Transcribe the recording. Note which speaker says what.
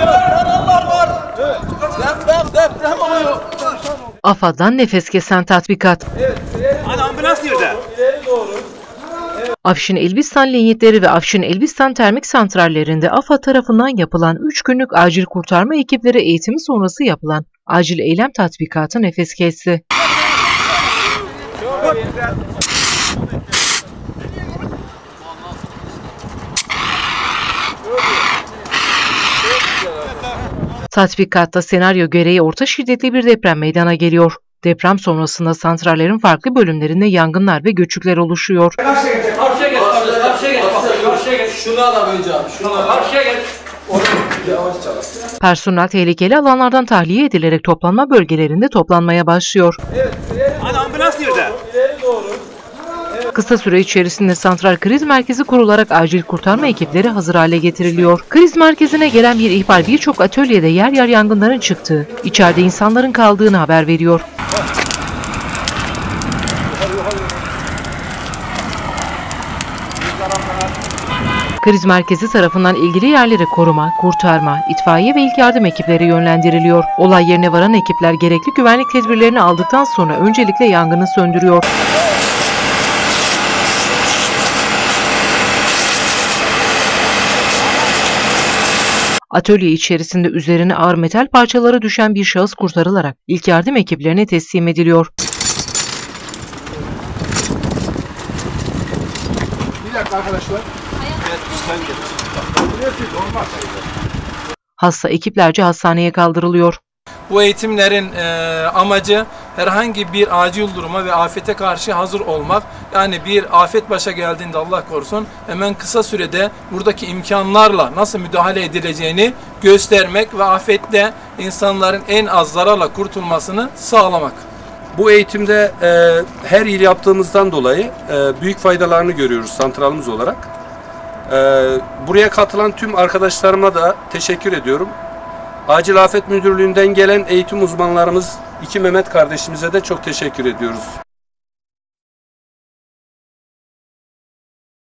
Speaker 1: Yaralılar var. Deprem deprem oluyor.
Speaker 2: AFAD'dan nefes kesen tatbikat.
Speaker 3: Hani ambulans nerede?
Speaker 2: Afşin Elbistan linyitleri ve Afşin Elbistan termik santrallerinde AFAD tarafından yapılan 3 günlük acil kurtarma ekipleri eğitimi sonrası yapılan acil eylem tatbikatı nefes kesti. Tatbikatta senaryo gereği orta şiddetli bir deprem meydana geliyor. Deprem sonrasında santrallerin farklı bölümlerinde yangınlar ve göçükler oluşuyor.
Speaker 4: Karşıya geç, karşıya geç, karşıya geç.
Speaker 1: Şunu al önce abi. Şunu al.
Speaker 4: Karşıya geç.
Speaker 1: Yavaş çalış.
Speaker 2: Personel tehlikeli alanlardan tahliye edilerek toplanma bölgelerinde toplanmaya başlıyor.
Speaker 3: Hani ambulans nerede?
Speaker 2: Kısa süre içerisinde santral kriz merkezi kurularak acil kurtarma ekipleri hazır hale getiriliyor. Kriz merkezine gelen bir ihbar birçok atölyede yer yer yangınların çıktığı, içeride insanların kaldığını haber veriyor. Kriz merkezi tarafından ilgili yerlere koruma, kurtarma, itfaiye ve ilk yardım ekipleri yönlendiriliyor. Olay yerine varan ekipler gerekli güvenlik tedbirlerini aldıktan sonra öncelikle yangını söndürüyor. Atölye içerisinde üzerine ağır metal parçaları düşen bir şahıs kurtarılarak ilk yardım ekiplerine teslim ediliyor.
Speaker 1: Bir dakika arkadaşlar.
Speaker 2: Hasta ekiplerce hastaneye kaldırılıyor.
Speaker 5: Bu eğitimlerin e, amacı herhangi bir acil duruma ve afete karşı hazır olmak. Yani bir afet başa geldiğinde Allah korusun hemen kısa sürede buradaki imkanlarla nasıl müdahale edileceğini göstermek ve afetle insanların en az zararla kurtulmasını sağlamak.
Speaker 6: Bu eğitimde e, her yıl yaptığımızdan dolayı e, büyük faydalarını görüyoruz santralımız olarak. E, buraya katılan tüm arkadaşlarıma da teşekkür ediyorum. Acil Afet Müdürlüğü'nden gelen eğitim uzmanlarımız iki Mehmet kardeşimize de çok teşekkür ediyoruz.